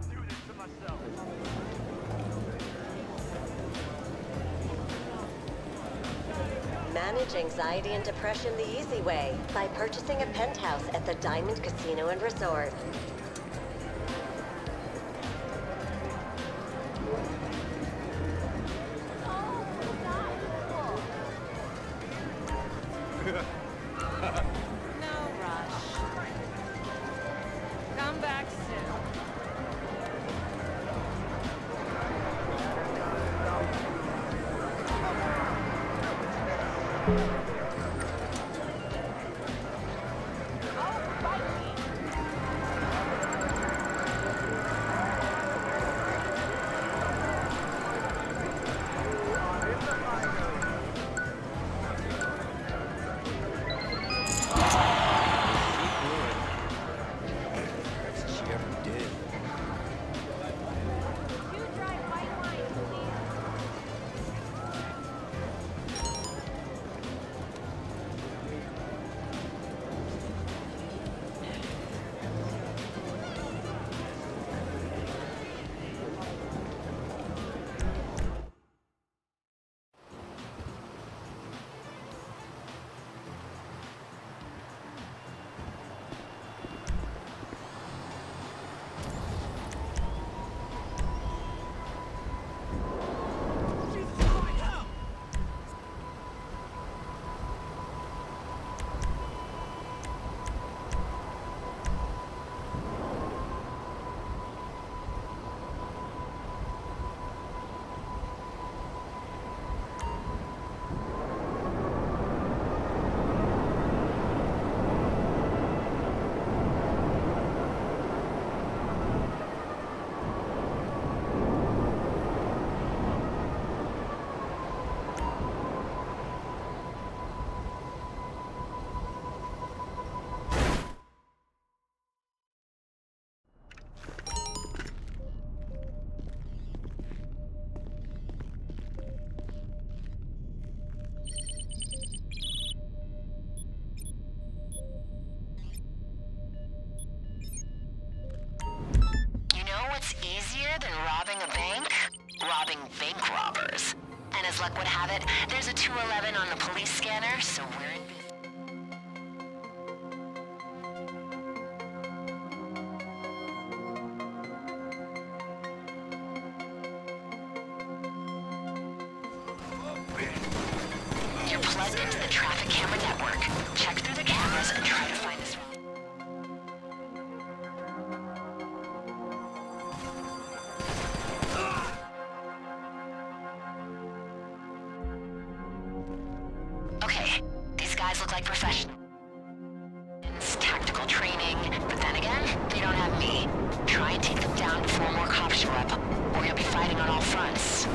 why do this to myself? Manage anxiety and depression the easy way by purchasing a penthouse at the Diamond Casino and Resort. Oh, no robbing a bank? Robbing bank robbers. And as luck would have it, there's a 211 on the police scanner, so we're in. You're plugged into the traffic camera network. Check through the cameras and try to find Try and take them down before more cops show up, or you'll be fighting on all fronts.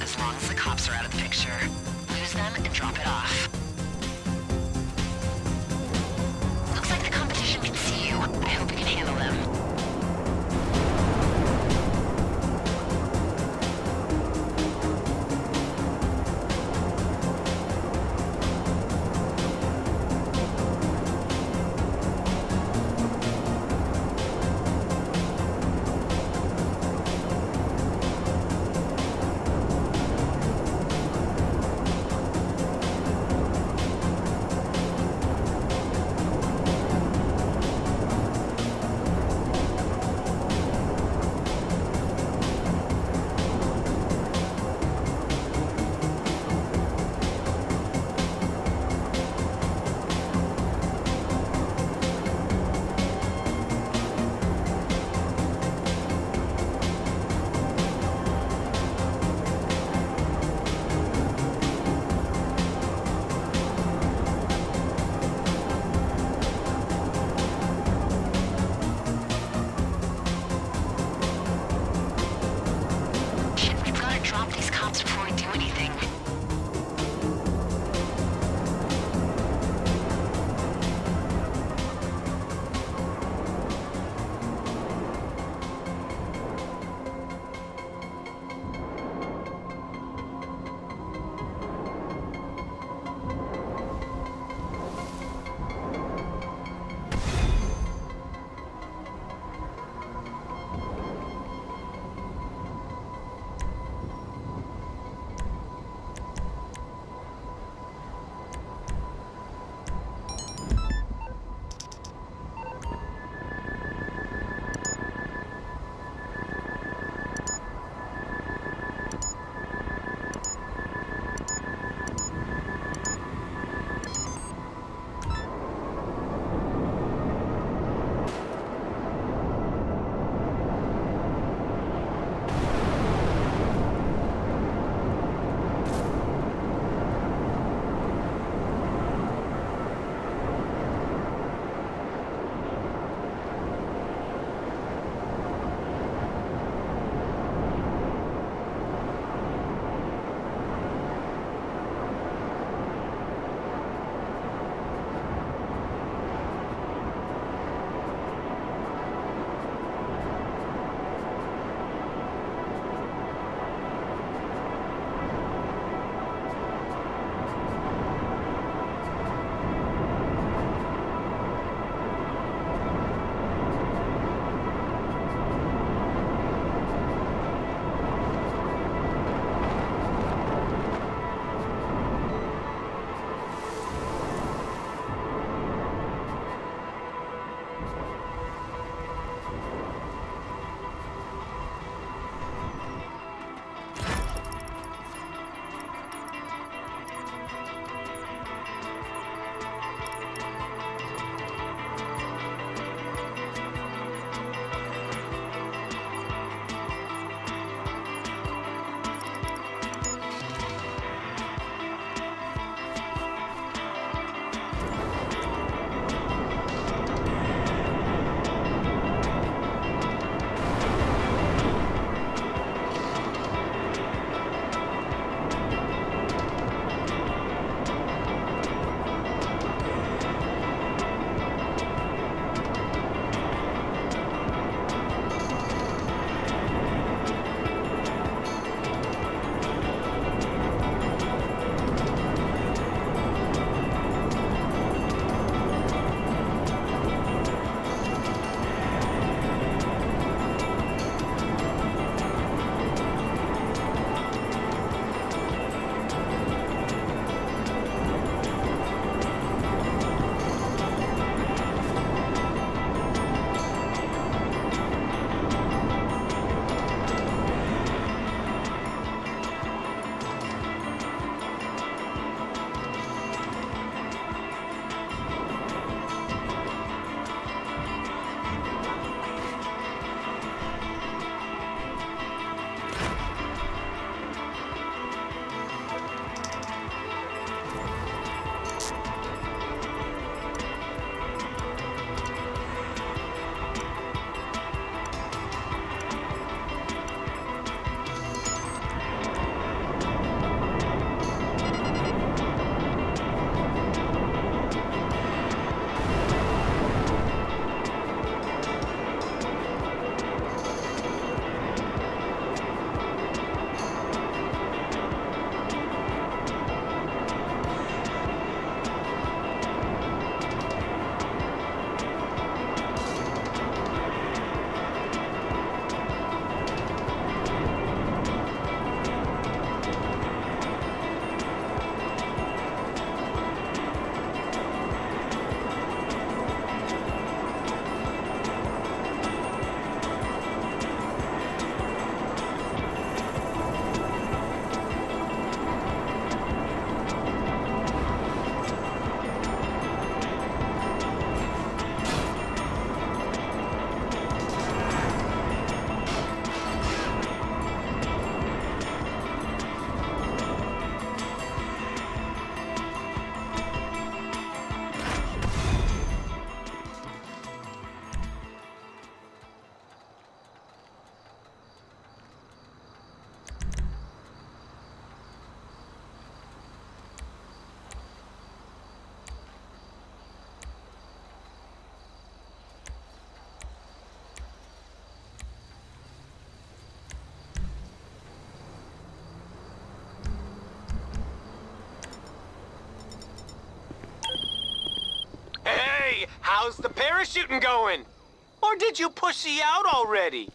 As long as the cops are out of the picture. Lose them and drop it off. How's the parachuting going? Or did you pussy out already?